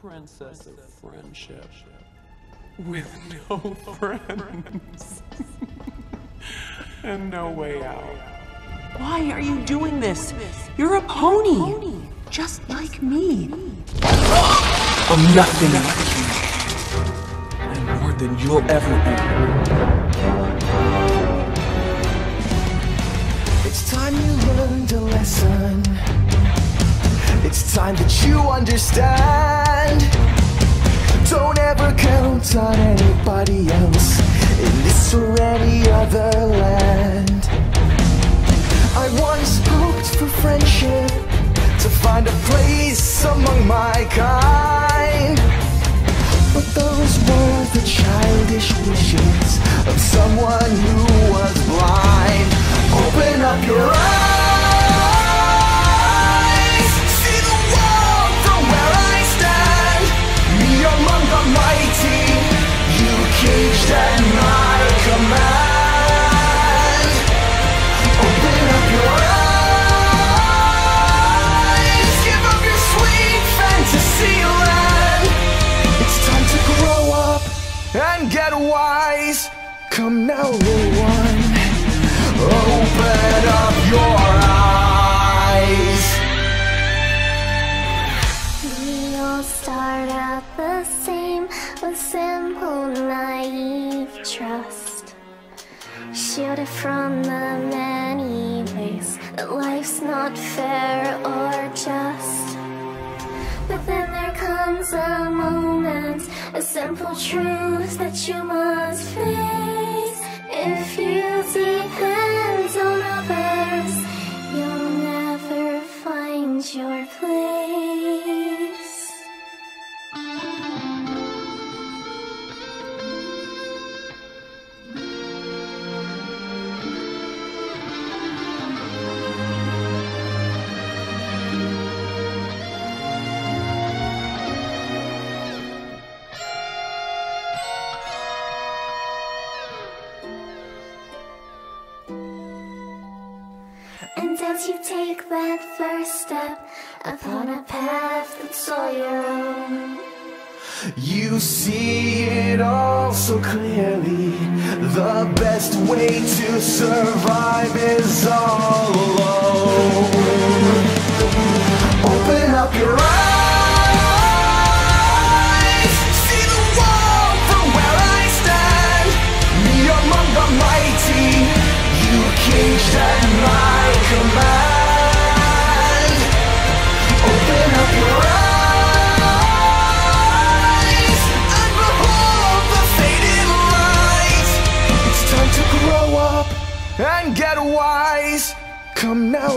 princess of friendship with no friends and no way out. Why are you doing this? You're a pony, just like me. I'm nothing like you. I'm more than you'll ever be. It's time you learned a lesson. It's time that you understand. Don't count on anybody else in this or any other land. I once hoped for friendship to find a place among my kind. But those were the childish wishes of someone who was blind. Open up your eyes, Come now, little one, open up your eyes. We all start out the same with simple, naive trust. Shielded from the many ways that life's not fair or just. But then there comes a moment, a simple truth that you must As you take that first step upon a path that's all your own, You see it all so clearly. The best way to survive is all alone. Open up your eyes, and get wise. Come now,